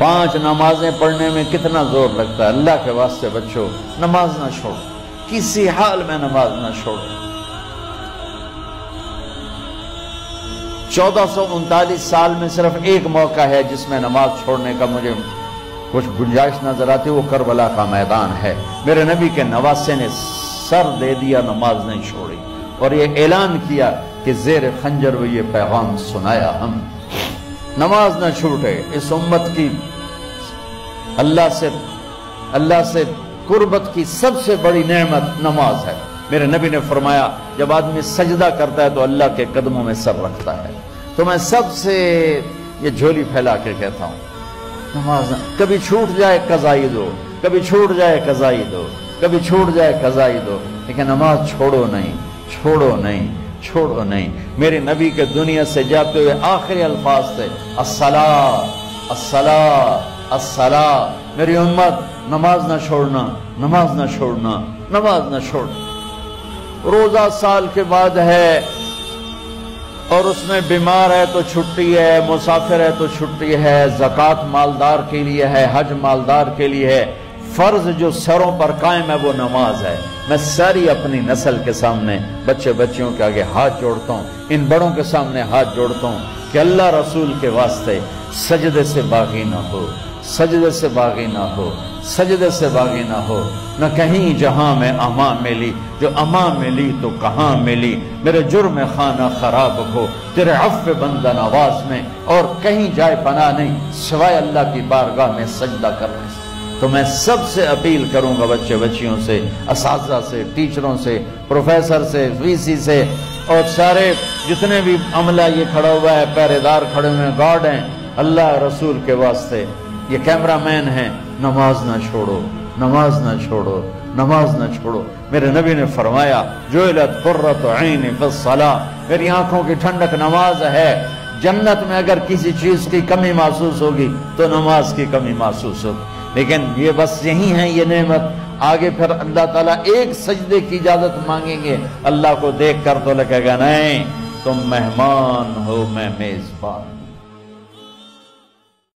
पाँच नमाजें पढ़ने में कितना ज़ोर लगता है? अल्लाह के वास्ते बच्चों, नमाज़ ना छोड़ो। किसी हाल में नमाज़ ना छोड़ो। चौदह सौ उनतालीस साल में सिर्फ़ एक मौका है जिसमें नमाज़ छोड़ने का मुझे कुछ गुंजाइश नज़र आती वो करबला का मैदान है। मेरे नबी के नवासे ने सर दे दिया, नमाज़ नहीं छोड़ी। और ये ऐलान किया कि जेर खंजर वो ये पैगाम सुनाया हम। नमाज़ न छूटे, इस उम्मत की अल्लाह से अल्लाह से कुर्बत की सबसे बड़ी नेमत नमाज़ है। मेरे नबी ने फरमाया, जब आदमी सजदा करता है तो अल्लाह के कदमों में सर रखता है। तो मैं सबसे, ये झोली फैला के कहता हूँ, नमाज़ कभी छूट जाए कजाई दो, कभी छूट जाए कजाई दो, कभी छूट जाए कजाई दो, लेकिन नमाज़ छोड़ो नहीं छोड़ो नहीं छोड़ो नहीं। मेरे नबी के दुनिया से जाते हुए आखिरी अल्फाज थे असला असला असला मेरी उम्मत नमाज़ ना छोड़ना नमाज़ ना छोड़ना नमाज़ ना छोड़ना रोजा साल के बाद है और उसमें बीमार है तो छुट्टी है मुसाफिर है तो छुट्टी है जक़ात मालदार के लिए है हज मालदार के लिए है फ़र्ज़ जो सरों पर कायम है वो नमाज़ है मैं सारी अपनी नस्ल के सामने बच्चे बच्चियों के आगे हाथ जोड़ता हूँ इन बड़ों के सामने हाथ जोड़ता हूँ कि अल्लाह रसूल के वास्ते सजदे से बागी ना हो सजदे से बागी ना हो, सजदे से बागी ना हो। न कहीं जहाँ में अमा मिली, जो अमा मिली तो कहाँ मिली? मेरे जुर्म खाना खराब हो, तेरे अफ बंदा नवाज़ में, और कहीं जाए पना नहीं, सिवाय अल्लाह की बारगाह में सजदा करने से। तो मैं सबसे अपील करूँगा बच्चे बच्चियों से इस से, टीचरों से, प्रोफेसर से वीसी से, और सारे जितने भी अमला ये खड़ा हुआ है, पहरेदार खड़े हुए गार्ड हैं, अल्लाह रसूल के वास्ते ये कैमरा मैन है, नमाज़ ना छोड़ो, नमाज़ ना छोड़ो, नमाज़ ना छोड़ो। मेरे नबी ने फरमाया जो सला मेरी आँखों की ठंडक नमाज़ है। जन्नत में अगर किसी चीज़ की कमी महसूस होगी तो नमाज़ की कमी महसूस होगी। लेकिन ये बस यही है, ये नेमत। आगे फिर अल्लाह ताला एक सजदे की इजाज़त मांगेंगे। अल्लाह को देख कर तो लगेगा, नहीं, तुम मेहमान हो, मैं मेजबान